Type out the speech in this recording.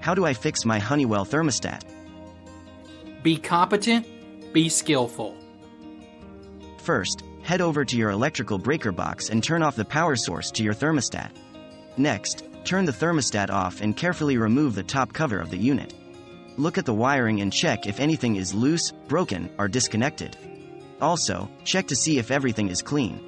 How do I fix my Honeywell thermostat? Be competent, be skillful. First, head over to your electrical breaker box and turn off the power source to your thermostat. Next, turn the thermostat off and carefully remove the top cover of the unit. Look at the wiring and check if anything is loose, broken, or disconnected. Also, check to see if everything is clean.